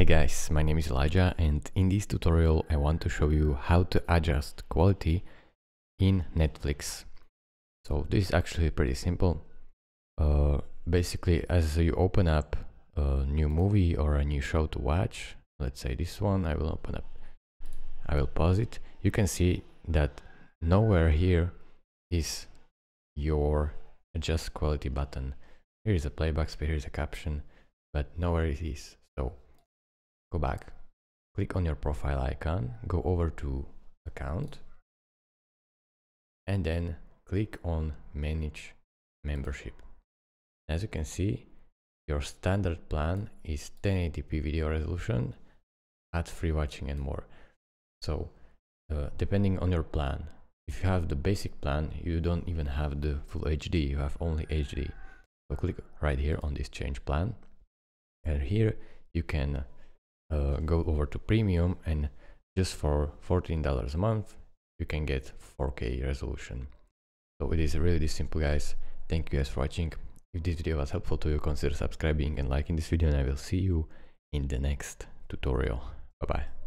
Hey guys, my name is Elijah and in this tutorial I want to show you how to adjust quality in Netflix. So this is actually pretty simple. Uh, basically as you open up a new movie or a new show to watch, let's say this one, I will open up, I will pause it. You can see that nowhere here is your adjust quality button. Here is a playback speed, here is a caption, but nowhere it is. So go back, click on your profile icon, go over to account, and then click on manage membership. As you can see, your standard plan is 1080p video resolution, ad free watching and more. So uh, depending on your plan, if you have the basic plan, you don't even have the full HD, you have only HD. So click right here on this change plan. And here you can uh, go over to premium and just for $14 a month, you can get 4K resolution. So it is really this simple guys. Thank you guys for watching. If this video was helpful to you, consider subscribing and liking this video and I will see you in the next tutorial. Bye bye.